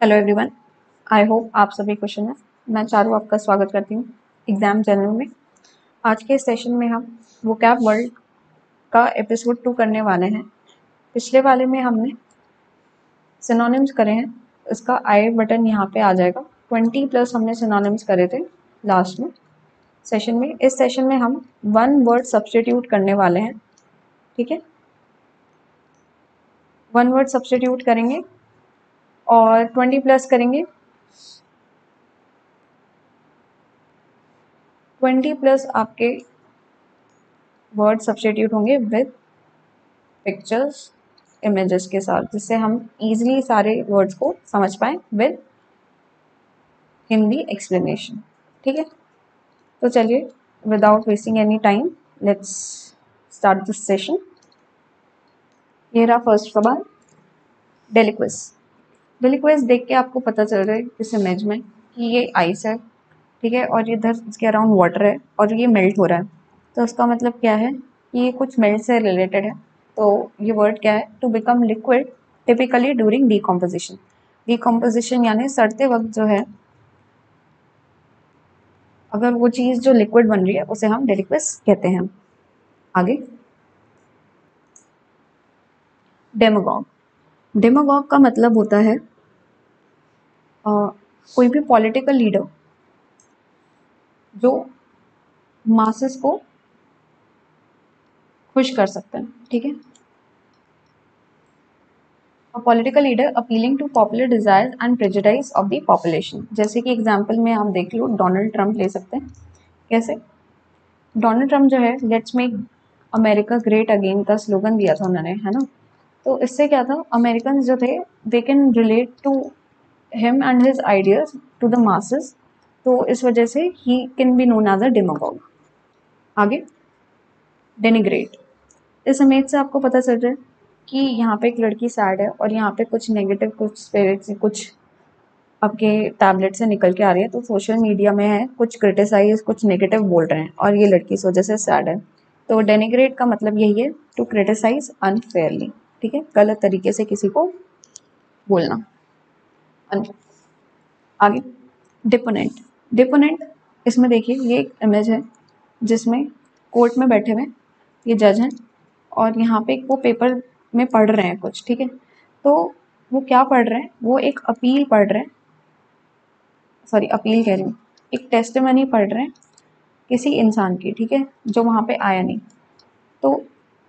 Hello everyone I hope आप सभी question हैं। मैं चारू आपका स्वागत करती हूँ एग्ज़ाम चैनल में। आज के सेशन में हम वो कैब वर्ल्ड का एपिसोड टू करने वाले हैं। पिछले वाले में हमने सिनोनिम्स करे हैं। इसका आई बटन यहाँ पे आ जाएगा। ट्वेंटी प्लस हमने सिनोनिम्स करे थे लास्ट में। सेशन में, इस सेशन में हम वन वर्ड सब्सटीट्यूट करने वाले हैं। ठीक है? वन वर्ड सब्सटीट्यूट करेंगे। और ट्वेंटी प्लस करेंगे। ट्वेंटी प्लस आपके वर्ड सब्सटीट्यूट होंगे विद पिक्चर्स इमेजेस के साथ, जिससे हम इजीली सारे वर्ड्स को समझ पाए विद हिंदी एक्सप्लेनेशन ठीक है? तो चलिए without wasting any time let's start this session ये रहा फ़र्स्ट सवाल डेलिक्विस डेलिक्विस देख के आपको पता चल रहा है इस इमेज में कि ये आइस है, ठीक है? और ये इधर इसके अराउंड वाटर है और ये मेल्ट हो रहा है। तो उसका मतलब क्या है? कि ये कुछ मेल्ट से रिलेटेड है। तो ये वर्ड क्या है? To become liquid typically during decomposition decomposition यानी सड़ते वक्त जो है, अगर वो चीज़ जो लिक्विड बन रही है, उसे हम डेलिक्विस कहते हैं। आगे। डेमोगॉग डेमोगॉग का मतलब होता है आ, कोई भी पॉलिटिकल लीडर जो मासेस को खुश कर सकते हैं ठीक है? Political leader appealing to popular desire and prejudice of the population जैसे कि एग्जांपल में आप देख लो डोनाल्ड ट्रंप ले सकते हैं। कैसे? डोनाल्ड ट्रंप जो है let's make America great again का स्लोगन दिया था उन्होंने है ना? तो इससे क्या था अमेरिकन जो थे they can relate to him and his ideas to the masses तो इस वजह से ही can be known as a demagogue आगे डेनिग्रेट इस इमेज से आपको पता चल रहा है कि यहाँ पे एक लड़की सैड है और यहाँ पे कुछ नेगेटिव कुछ स्पिरिट्स कुछ आपके टैबलेट से निकल के आ रही है तो सोशल मीडिया में है, कुछ क्रिटिसाइज कुछ नेगेटिव बोल रहे हैं और ये लड़की इस वजह से सैड है। तो डेनिग्रेट का मतलब यही है टू क्रिटिसाइज अनफेयरली ठीक है? गलत तरीके से किसी को बोलना। आगे। डिपोनेंट डिपोनेंट इसमें देखिए, ये एक इमेज है, जिसमें कोर्ट में बैठे हुए ये जज हैं, और यहाँ पे वो पेपर में पढ़ रहे हैं कुछ, ठीक है? तो वो क्या पढ़ रहे हैं? वो एक अपील पढ़ रहे हैं। सॉरी अपील कह रही हूँ। एक टेस्ट मनी पढ़ रहे हैं किसी इंसान की, ठीक है? जो वहाँ पे आया नहीं। तो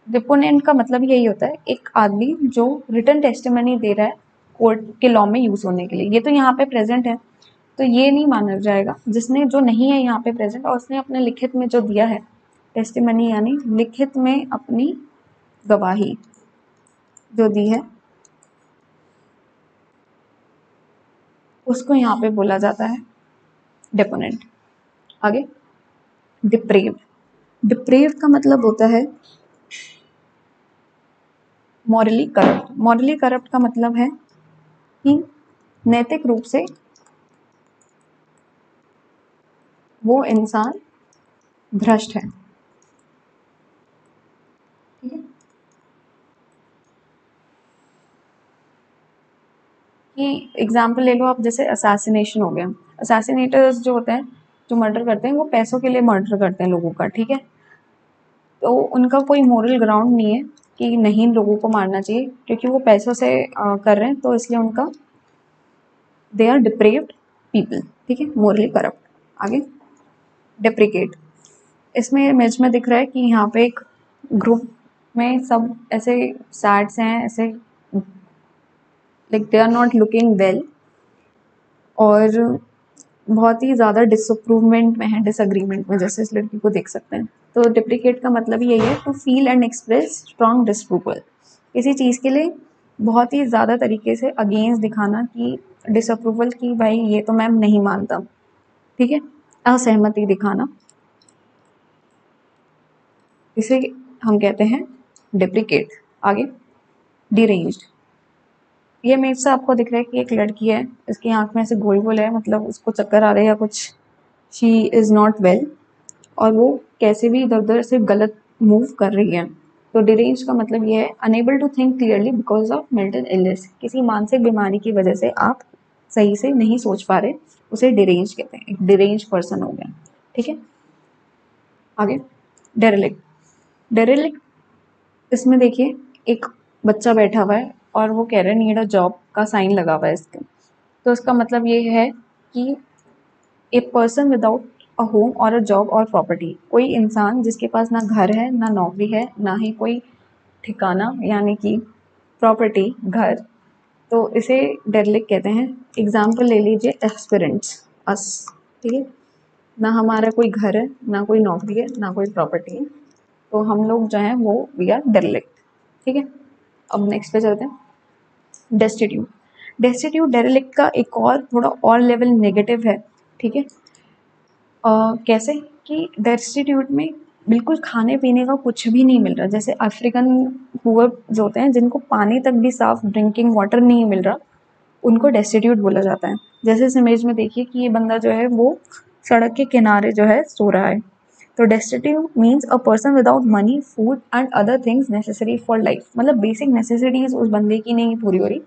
डिपोनेंट का मतलब यही होता है, एक आदमी जो रिटर्न टेस्टमनी दे रहा है कोर्ट के लॉ में यूज़ होने के लिए। ये तो यहाँ पे प्रेजेंट है तो ये नहीं माना जाएगा। जिसने जो नहीं है यहाँ पे प्रेजेंट और उसने अपने लिखित में जो दिया है टेस्टमनी यानी लिखित में अपनी गवाही जो दी है, उसको यहाँ पे बोला जाता है डिपोनेंट आगे डिप्रेव डिप्रेव का मतलब होता है मॉरली करप्ट मॉरली करप्ट का मतलब है कि नैतिक रूप से वो इंसान भ्रष्ट है। कि एग्ज़ाम्पल ले लो आप, जैसे असैसिनेशन हो गया। असैसिनेटर्स जो होते हैं, जो मर्डर करते हैं, वो पैसों के लिए मर्डर करते हैं लोगों का, ठीक है? तो उनका कोई मोरल ग्राउंड नहीं है कि नहीं लोगों को मारना चाहिए, क्योंकि वो पैसों से कर रहे हैं तो इसलिए उनका दे आर डिप्रेव्ड पीपल ठीक है मोरली करप्ट आगे डिप्रिकेट इसमें इमेज में दिख रहा है कि यहाँ पे एक ग्रुप में सब ऐसे सैड्स हैं, ऐसे like they are not looking well और बहुत ही ज़्यादा डिसअप्रूवमेंट में है डिसअग्रीमेंट में, जैसे इस लड़की को देख सकते हैं। तो डिप्लीकेट का मतलब यही है to feel and express strong disapproval किसी चीज़ के लिए बहुत ही ज़्यादा तरीके से अगेंस्ट दिखाना कि डिसअप्रूवल की भाई ये तो मैम नहीं मानता। ठीक है? असहमति दिखाना। इसे हम कहते हैं डिप्लीकेट आगे। डिरेंज्ड ये मेरे से आपको दिख रहा है कि एक लड़की है, इसकी आँख में से गोल गोल है मतलब उसको चक्कर आ रहे हैं या कुछ। शी इज़ नॉट वेल और वो कैसे भी इधर उधर से गलत मूव कर रही है। तो डिरेंज का मतलब ये है unable to think clearly because of mental illness किसी मानसिक बीमारी की वजह से आप सही से नहीं सोच पा रहे, उसे डिरेंज कहते हैं। एक डिरेंज पर्सन हो गया। ठीक है? आगे। डेरेलिक डेरेलिक इसमें देखिए, एक बच्चा बैठा हुआ है और वो कह रहे हैं नीड अ जॉब का साइन लगा हुआ है इसके। तो इसका मतलब ये है कि a person without a home और अ जॉब और प्रॉपर्टी कोई इंसान जिसके पास ना घर है, ना नौकरी है, ना ही कोई ठिकाना, यानी कि प्रॉपर्टी घर तो इसे डेरलिक कहते हैं। एग्ज़ाम्पल ले लीजिए एक्सपेरेंट्स अस ठीक है? ना हमारा कोई घर है, ना कोई नौकरी है, ना कोई प्रॉपर्टी है तो हम लोग जो हैं वो वी आर डेरलिक्ट ठीक है? अब नेक्स्ट पे चलते हैं। डेस्टिट्यूट डेस्टिट्यूट डेरलिक्ट का एक और, थोड़ा और लेवल नेगेटिव है, ठीक है? कैसे कि डेस्टिट्यूट में बिल्कुल खाने पीने का कुछ भी नहीं मिल रहा। जैसे अफ्रीकन पुअर जो होते हैं, जिनको पानी तक भी साफ़ ड्रिंकिंग वाटर नहीं मिल रहा, उनको डेस्टिट्यूट बोला जाता है। जैसे इस इमेज में देखिए कि ये बंदा जो है, वो सड़क के किनारे जो है, सो रहा है। तो destitute means a person without money food and other things necessary for life मतलब बेसिक नेसेसिटीज उस बंदे की नहीं पूरी हो रही।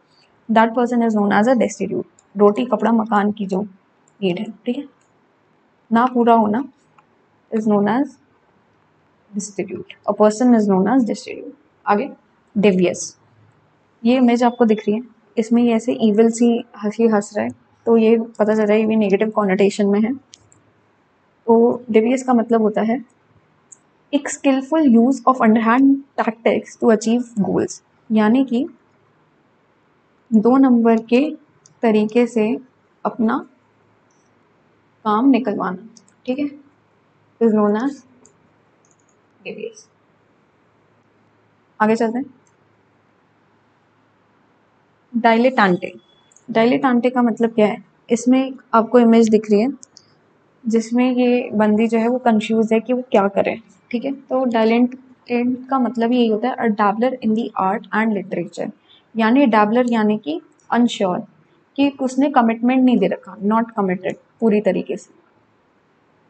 That person is known as a destitute रोटी, कपड़ा, मकान की जो नीड है, ठीक है? ना पूरा होना is known as destitute a person is known as destitute आगे डेवियस ये इमेज आपको दिख रही है। इसमें ये ऐसे ईविल सी हँसी हंस रहा है। तो ये पता चल रहा है, ये भी नेगेटिव कॉन्ोटेशन में है। तो डेवियस का मतलब होता है, एक skilful use of underhand tactics to achieve goals यानी कि दो नंबर के तरीके से अपना काम निकलवाना, ठीक है? इज़ नोन एज डेवियस आगे चलते हैं। डायलेटांटे डायलेटांटे का मतलब क्या है? इसमें आपको इमेज दिख रही है, जिसमें ये बंदी जो है वो कंफ्यूज है कि वो क्या करे, ठीक है? तो डायलेंट का मतलब यही होता है a dabbler in the art and literature यानी डैबलर यानी कि अनश्योर कि उसने कमिटमेंट नहीं दे रखा नॉट कमिटेड पूरी तरीके से।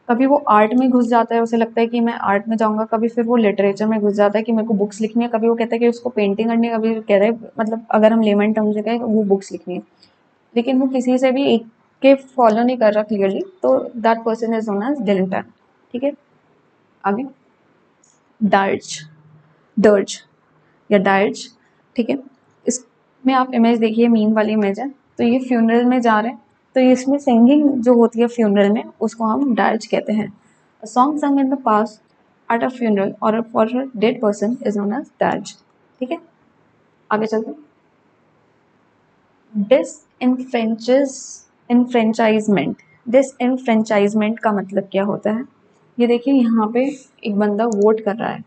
कभी वो आर्ट में घुस जाता है, उसे लगता है कि मैं आर्ट में जाऊँगा, कभी फिर वो लिटरेचर में घुस जाता है कि मेरे को बुक्स लिखनी है, कभी वो कहता है कि उसको पेंटिंग करनी है, कभी कह रहे हैं मतलब अगर हम लेमन टर्म से कहें, वो बुक्स लिखनी है। लेकिन वो किसी से भी एक के फॉलो नहीं कर रहा क्लियरली तो that person is known as dilettante ठीक है? आगे। डार्ज डर्ज या डार्ज ठीक है? इसमें आप इमेज देखिए मीन वाली इमेज है। तो ये फ्यूनरल में जा रहे हैं। तो इसमें सिंगिंग जो होती है फ्यूनरल में, उसको हम डार्ज कहते हैं। Song sung in the past at a funeral और for dead person is known as dirge ठीक है? आगे चलते डिस इनफ्रेंचेस इनफ्रेंचाइजमेंट डिस इनफ्रेंचाइजमेंट का मतलब क्या होता है? ये देखिए, यहाँ पे एक बंदा वोट कर रहा है।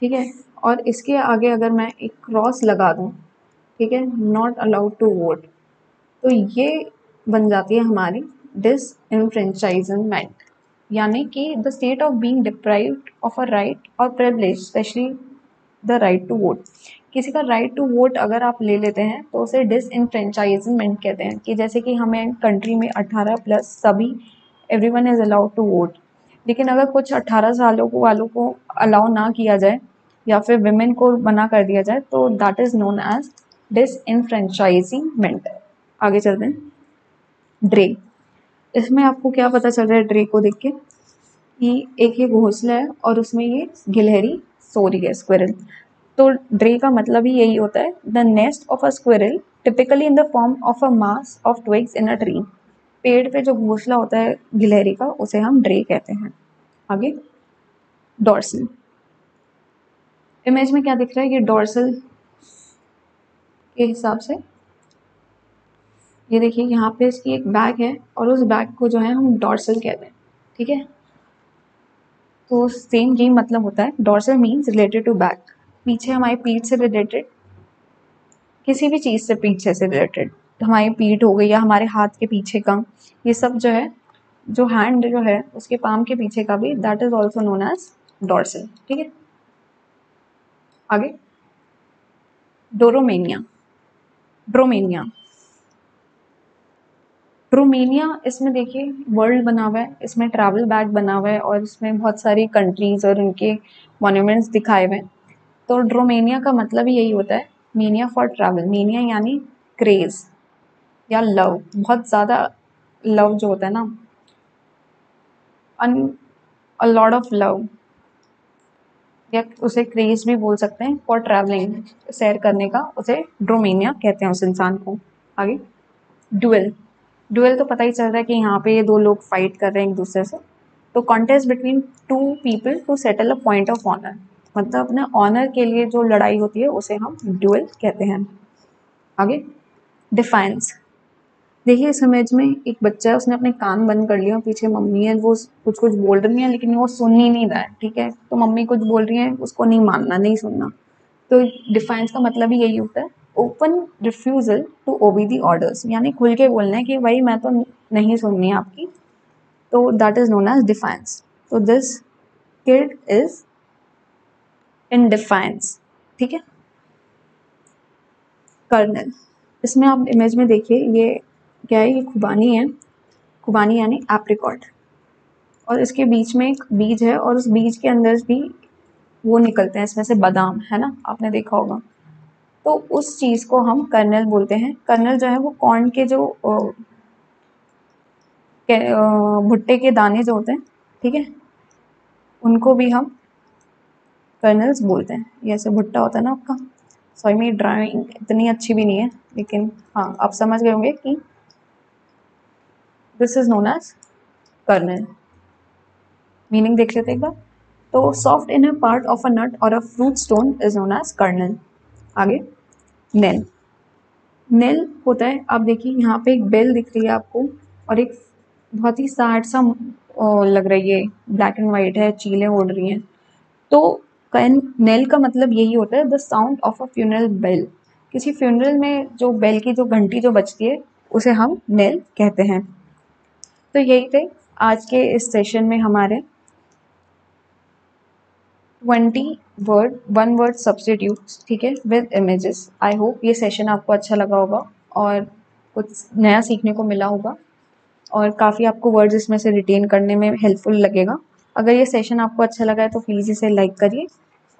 ठीक है? और इसके आगे अगर मैं एक क्रॉस लगा दूँ, ठीक है? नॉट अलाउड टू वोट तो ये बन जाती है हमारी डिस इनफ्रेंचाइजमेंट यानी कि the state of being deprived of a right और privilege especially the right to vote किसी का राइट टू वोट अगर आप ले लेते हैं तो उसे डिसइनफ्रेंचाइजमेंट कहते हैं। कि जैसे कि हमें कंट्री में 18 प्लस सभी everyone is allowed to vote लेकिन अगर कुछ 18 सालों को वालों को अलाउ ना किया जाए, या फिर विमेन को मना कर दिया जाए तो that is known as disenfranchisement आगे चलते हैं। ड्रे इसमें आपको क्या पता चल रहा है ड्रे को देख के? कि एक ये घोंसला है और उसमें ये गिलहरी सो रही है स्क्विरल तो ड्रे का मतलब ही यही होता है the nest of a squirrel typically in the form of a mass of twigs in a tree पेड़ पे जो घोंसला होता है गिलहरी का, उसे हम ड्रे कहते हैं। आगे। डॉर्सल इमेज में क्या दिख रहा है? ये डॉर्सल के हिसाब से ये देखिए, यहाँ पे इसकी एक बैग है और उस बैग को जो है हम डॉर्सल कहते हैं, ठीक है? तो सेम ये मतलब होता है। Dorsal means related to back पीछे हमारी पीठ से रिलेटेड किसी भी चीज़ से पीछे से रिलेटेड हमारी पीठ हो गई या हमारे हाथ के पीछे का, ये सब जो है, जो हैंड जो है, उसके पाम के पीछे का भी that is also known as dorsal ठीक है? आगे। डोरोमेनिया ड्रोमेनिया ड्रोमेनिया इसमें देखिए वर्ल्ड बना हुआ है, इसमें ट्रैवल बैग बना हुआ है और इसमें बहुत सारी कंट्रीज़ और उनके मॉन्यूमेंट्स दिखाए हुए हैं। तो ड्रोमेनिया का मतलब यही होता है मीनिया फॉर ट्रैवल मीनिया यानी क्रेज़ या लव बहुत ज़्यादा लव जो होता है ना an a lot of love या उसे क्रेज भी बोल सकते हैं फॉर ट्रैवलिंग सैर करने का, उसे ड्रोमेनिया कहते हैं उस इंसान को। आगे डुअल डुअल तो पता ही चल रहा है कि यहाँ पे ये दो लोग फाइट कर रहे हैं एक दूसरे से। तो contest between two people to settle a point of honour मतलब अपने ऑनर के लिए जो लड़ाई होती है, उसे हम ड्यूअल कहते हैं। आगे। डिफाइंस देखिए, इस इमेज में एक बच्चा है उसने अपने कान बंद कर लिया पीछे मम्मी है, वो कुछ कुछ बोल रही है, लेकिन वो सुन ही नहीं रहा है, ठीक है? तो मम्मी कुछ बोल रही है, उसको नहीं मानना, नहीं सुनना। तो डिफाइंस का मतलब ही यही होता है। Open refusal to obey the orders यानी खुल के बोलना है कि भाई मैं तो नहीं सुननी आपकी। तो that is known as defiance तो this kid is in defiance ठीक है? कर्नल इसमें आप इमेज में देखिए, ये क्या है? ये खुबानी है। खुबानी यानी एप्रिकॉट और इसके बीच में एक बीज है और उस बीज के अंदर भी वो निकलते हैं, इसमें से बादाम, है ना? आपने देखा होगा। तो उस चीज़ को हम कर्नल बोलते हैं। कर्नल जो है वो कॉर्न के जो भुट्टे के दाने जो होते हैं, ठीक है? उनको भी हम कर्नल्स बोलते हैं। ऐसे भुट्टा होता है ना आपका। सॉरी मेरी ड्राइंग इतनी अच्छी भी नहीं है, लेकिन हाँ आप समझ गए होंगे कि this is known as kernel. Meaning देख लेते एक बार। तो soft inner part of a nut और a fruit stone is known as kernel. आगे। नेल नेल होता है। आप देखिए, यहाँ पे एक बेल दिख रही है आपको और एक बहुत ही साठ सा लग रही है। ब्लैक एंड वाइट है, चीलें ओढ़ रही हैं। तो कैन नेल का मतलब यही होता है the sound of a funeral bell किसी फ्यूनरल में जो बेल की जो घंटी जो बजती है, उसे हम नेल कहते हैं। तो यही थे आज के इस सेशन में हमारे। Twenty word, one word substitute ठीक है विद इमेजेस आई होप ये सेशन आपको अच्छा लगा होगा और कुछ नया सीखने को मिला होगा और काफ़ी आपको वर्ड्स इसमें से रिटेन करने में हेल्पफुल लगेगा। अगर ये सेशन आपको अच्छा लगा है तो प्लीज़ इसे लाइक करिए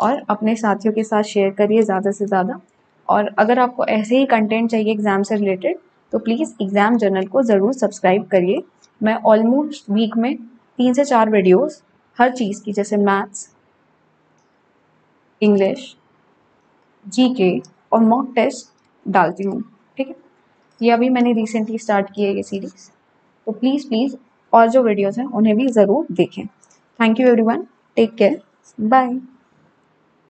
और अपने साथियों के साथ शेयर करिए ज़्यादा से ज़्यादा। और अगर आपको ऐसे ही कंटेंट चाहिए एग्ज़ाम से रिलेटेड तो प्लीज़ एग्ज़ाम जर्नल को ज़रूर सब्सक्राइब करिए। मैं ऑलमोस्ट वीक में तीन से चार वीडियोस हर चीज़ की, जैसे मैथ्स इंग्लिश जीके और मॉक टेस्ट डालती हूँ, ठीक है? ये अभी मैंने रिसेंटली स्टार्ट की है ये सीरीज़ तो प्लीज़ प्लीज़ और जो वीडियोज़ हैं, उन्हें भी ज़रूर देखें। Thank you everyone take care bye